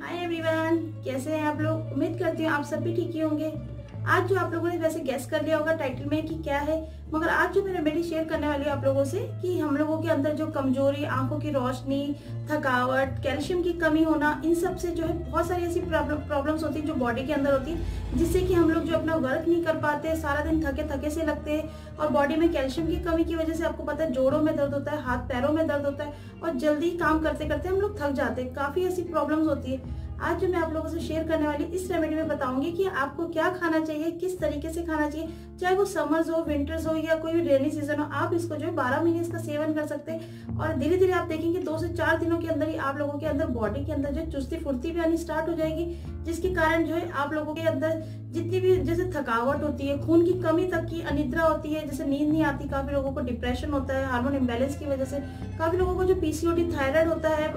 Hi everyone कैसे हैं आप लोग? उम्मीद करती हूँ आप सब भी ठीक ही होंगे। आज जो आप लोगों ने वैसे गैस कर लिया होगा टाइटल में कि क्या है, मगर आज जो मैं रेमेडी शेयर करने वाली हूँ आप लोगों से कि हम लोगों के अंदर जो कमज़ोरी, आँखों की रोशनी, थकावट कैल्शियम की कमी होना, इन सबसे जो है बहुत सारी ऐसी प्रॉब्लम्स होती हैं जो बॉडी के अंदर होती है, जिससे कि हम लोग जो अपना वर्क नहीं कर पाते, सारा दिन थके थके से लगते हैं और बॉडी में कैल्शियम की कमी की वजह से आपको पता है जोड़ों में दर्द होता है, हाथ, पैरों में दर्द होता है और जल्दी काम करते करते हम लोग थक जाते हैं। काफ़ी ऐसी प्रॉब्लम्स होती है। आज जो मैं आप लोगों से शेयर करने वाली इस रेमेडी में बताऊँगी कि आपको क्या खाना चाहिए, किस तरीके से खाना चाहिए, चाहे वो समर्स हो विंटर्स हो, या कोई भी रेनी सीज़न हो, आप इसको जो है बारह महीने इसका सेवन कर सकते हैं। और धीरे धीरे आप देखेंगे दो से चार दिनों के अंदर ही आप लोगों के अंदर बॉडी के अंदर जो चुस्ती फुर्ती भी आनी स्टार्ट हो जाएगी, जिसके कारण जो है आप लोगों के अंदर जितनी भी जैसे थकावट होती है, खून की कमी तक की अनिद्रा होती है, जैसे नींद नहीं आती, काफ़ी लोगों को डिप्रेशन होता है हार्मोन इम्बेलेंस की वजह से, काफ़ी लोगों को जो पीसीओडी थायराइड होता है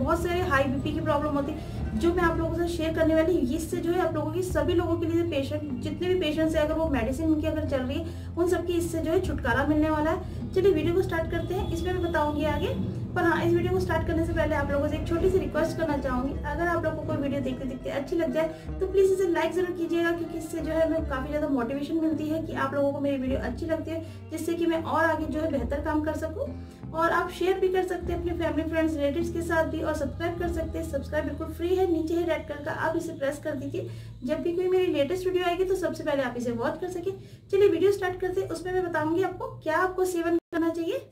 बहुत सारे हाई बीपी की प्रॉब्लम होती है, जो मैं आप लोगों से शेयर करने वाली हूँ, इससे जो है आप लोगों की सभी लोगों के लिए पेशेंट जितने भी पेशेंट्स है, अगर वो मेडिसिन उनकी अगर चल रही है, उन सबकी इससे जो है छुटकारा मिलने वाला है। चलिए वीडियो को स्टार्ट करते हैं इसमें मैं बताऊँगी आगे। पर हाँ इस वीडियो को स्टार्ट करने से पहले आप लोगों से एक छोटी सी रिक्वेस्ट करना चाहूँगी। अगर आप लोगों को कोई वीडियो देखते देखते अच्छी लग जाए तो प्लीज़ इसे लाइक ज़रूर कीजिएगा, क्योंकि इससे जो है हमें काफ़ी ज़्यादा मोटिवेशन मिलती है कि आप लोगों को मेरी वीडियो अच्छी लगती है, जिससे कि मैं और आगे जो है बेहतर काम कर सकूँ। और आप शेयर भी कर सकते हैं अपने फैमिली फ्रेंड्स रिलेटिव्स के साथ भी, और सब्सक्राइब कर सकते हैं। सब्सक्राइब बिल्कुल फ्री है, नीचे है रेड कलर का, आप इसे प्रेस कर दीजिए। जब भी कोई मेरी लेटेस्ट वीडियो आएगी तो सबसे पहले आप इसे वॉच कर सके। चलिए वीडियो स्टार्ट करते हैं। उसमें मैं बताऊँगी आपको क्या आपको सेवन करना चाहिए।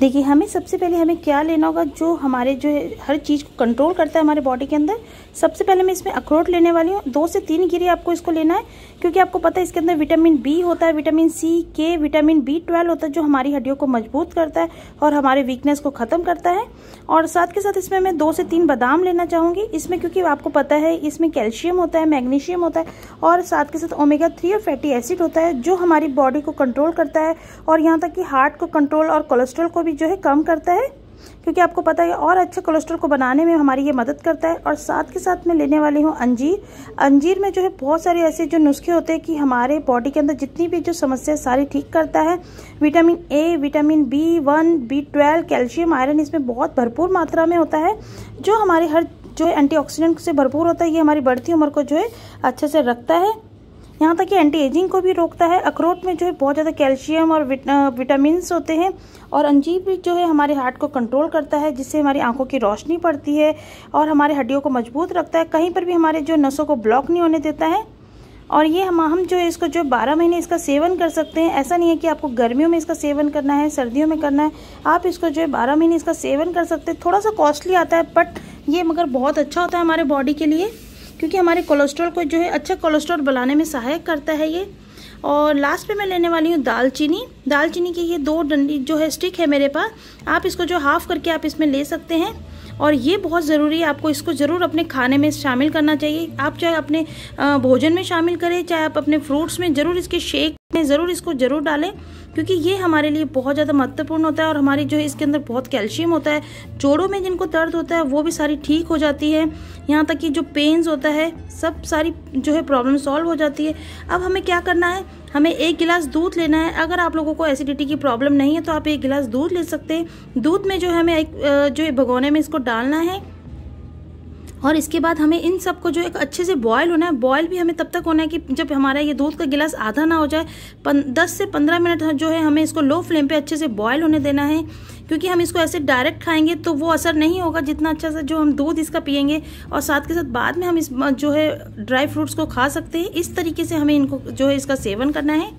देखिए, हमें सबसे पहले हमें क्या लेना होगा? जो हमारे जो हर चीज़ को कंट्रोल करता है हमारे बॉडी के अंदर, सबसे पहले मैं इसमें अखरोट लेने वाली हूँ। दो से तीन गिरी आपको इसको लेना है, क्योंकि आपको पता है इसके अंदर विटामिन बी होता है विटामिन सी के विटामिन बी ट्वेल्व होता है, जो हमारी हड्डियों को मज़बूत करता है और हमारे वीकनेस को ख़त्म करता है। और साथ के साथ इसमें मैं दो से तीन बादाम लेना चाहूँगी। इसमें क्योंकि आपको पता है, इसमें कैल्शियम होता है, मैग्नीशियम होता है, और साथ के साथ ओमेगा थ्री और फैटी एसिड होता है, जो हमारी बॉडी को कंट्रोल करता है। और यहाँ तक कि हार्ट को कंट्रोल और कोलेस्ट्रॉल को भी जो है कम करता है, क्योंकि आपको पता है और अच्छे कोलेस्ट्रॉल को बनाने में हमारी ये मदद करता है। और साथ के साथ मैं लेने वाली हूँ अंजीर। अंजीर में जो है बहुत सारे ऐसे जो नुस्खे होते हैं कि हमारे बॉडी के अंदर जितनी भी जो समस्या सारी ठीक करता है। Vitamin A vitamin B one B twelve calcium iron इसमें बहुत भरपूर मात्रा में होता है, जो हमारे हर जो है एंटीऑक्सीडेंट से भरपूर होता है, ये हमारी बढ़ती उम्र को जो है अच्छे से रखता है। यहाँ तक कि एंटी एजिंग को भी रोकता है। अखरोट में जो है बहुत ज़्यादा कैल्शियम और विट, विटामिन होते हैं और अंजीर भी जो है हमारे हार्ट को कंट्रोल करता है जिससे हमारी आँखों की रोशनी पड़ती है और हमारे हड्डियों को मज़बूत रखता है। कहीं पर भी हमारे जो नसों को ब्लॉक नहीं होने देता है और ये हम हम जो है इसको जो बारह महीने इसका सेवन कर सकते हैं। ऐसा नहीं है कि आपको गर्मियों में इसका सेवन करना है सर्दियों में करना है। आप इसको जो है बारह महीने इसका सेवन कर सकते हैं। थोड़ा सा कॉस्टली आता है बट ये मगर बहुत अच्छा होता है हमारे बॉडी के लिए। क्योंकि हमारे कोलेस्ट्रॉल को जो है अच्छा कोलेस्ट्रॉल बनाने में सहायक करता है ये। और लास्ट पे मैं लेने वाली हूँ दालचीनी। दालचीनी की ये दो डंडी जो है स्टिक है मेरे पास, आप इसको जो हाफ़ करके आप इसमें ले सकते हैं। और ये बहुत ज़रूरी है, आपको इसको ज़रूर अपने खाने में शामिल करना चाहिए। आप चाहे अपने भोजन में शामिल करें, चाहे आप अपने फ्रूट्स में, ज़रूर इसके शेक में ज़रूर इसको ज़रूर डालें, क्योंकि ये हमारे लिए बहुत ज़्यादा महत्वपूर्ण होता है। और हमारी जो है इसके अंदर बहुत कैल्शियम होता है, जोड़ों में जिनको दर्द होता है, वो भी सारी ठीक हो जाती है। यहाँ तक कि जो पेन्स होता है, सब सारी जो है प्रॉब्लम सॉल्व हो जाती है। अब हमें क्या करना है? हमें एक गिलास दूध लेना है। अगर आप लोगों को एसिडिटी की प्रॉब्लम नहीं है तो आप एक गिलास दूध ले सकते हैं। दूध में जो है हमें एक जो भगोने में इसको डालना है। और इसके बाद हमें इन सबको जो एक अच्छे से बॉयल होना है बॉयल भी हमें तब तक होना है कि जब हमारा ये दूध का गिलास आधा ना हो जाए पन, दस से पंद्रह मिनट जो है हमें इसको लो फ्लेम पे अच्छे से बॉयल होने देना है। क्योंकि हम इसको ऐसे डायरेक्ट खाएँगे तो वो असर नहीं होगा जितना अच्छा सा जो हम दूध इसका पियेंगे और साथ के साथ बाद में हम इस जो है ड्राई फ्रूट्स को खा सकते हैं। इस तरीके से हमें इनको जो है इसका सेवन करना है।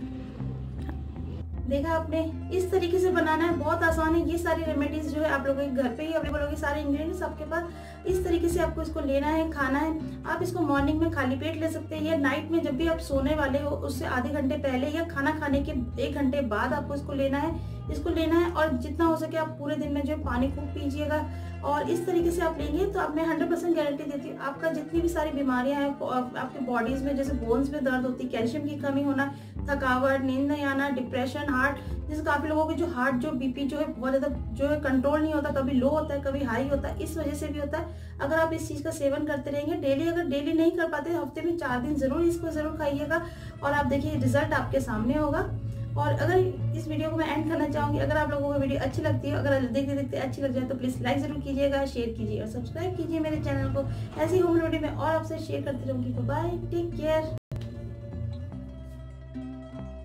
देखा आपने, इस तरीके से बनाना है, बहुत आसान है। ये सारी रेमेडीज जो है आप लोगों के घर पे ही अवेलेबल होगी, सारे इंग्रेडिएंट्स आपके पास। इस तरीके से आपको इसको लेना है, खाना है। आप इसको मॉर्निंग में खाली पेट ले सकते हैं या नाइट में जब भी आप सोने वाले हो, उससे आधे घंटे पहले या खाना खाने के एक घंटे बाद आपको इसको लेना है। इसको लेना है और जितना हो सके आप पूरे दिन में जो है पानी खूब पीजिएगा। और इस तरीके से आप लेंगे तो आप, मैं हंड्रेड परसेंट गारंटी देती हूँ, आपका जितनी भी सारी बीमारियाँ हैं, आपके बॉडीज में जैसे बोन्स में दर्द होती है कैल्शियम की कमी होना थकावट, नींद नहीं आना डिप्रेशन हार्ट जैसे काफ़ी लोगों के जो हार्ट जो बीपी जो है बहुत ज़्यादा जो है कंट्रोल नहीं होता, कभी लो होता है, कभी हाई होता है, इस वजह से भी होता है। अगर आप इस चीज़ का सेवन करते रहेंगे डेली अगर डेली नहीं कर पाते, हफ़्ते में चार दिन ज़रूर इसको ज़रूर खाइएगा और आप देखिए रिज़ल्ट आपके सामने होगा। और अगर इस वीडियो को मैं एंड करना चाहूँगी, अगर आप लोगों को वीडियो अच्छी लगती है, अगर देखते देखते अच्छी लग जाए तो प्लीज़ लाइक ज़रूर कीजिएगा शेयर कीजिए और सब्सक्राइब कीजिए मेरे चैनल को। ऐसी होम रेमेडी में और आपसे शेयर करती रहूँगी। Bye take care